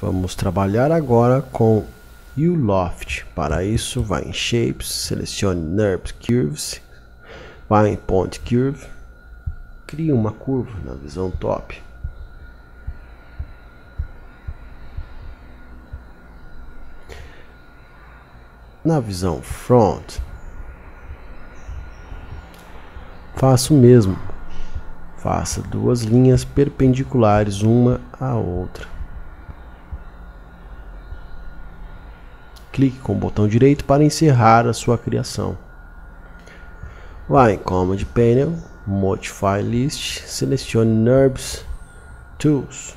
Vamos trabalhar agora com U-Loft. Para isso, vai em Shapes, selecione NURBS Curves, vai em Point Curve, crie uma curva na visão top. Na visão Front, faça o mesmo. Faça duas linhas perpendiculares uma à outra. Clique com o botão direito para encerrar a sua criação. Vá em Command Panel, Modify List, selecione NURBS Tools.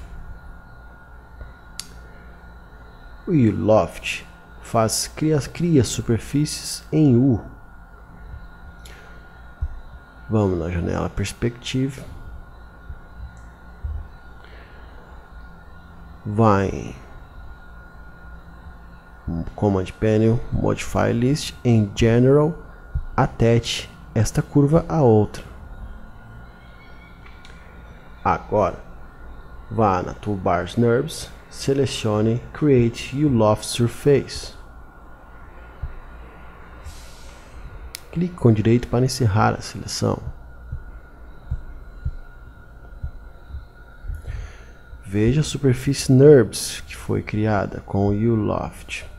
O Loft faz, cria, cria superfícies em U. Vamos na janela Perspective. Vai Command Panel, Modify List, em General, attach esta curva a outra. Agora, vá na Toolbars NURBS, selecione Create U-Loft Surface. Clique com direito para encerrar a seleção. Veja a superfície NURBS que foi criada com o U-Loft.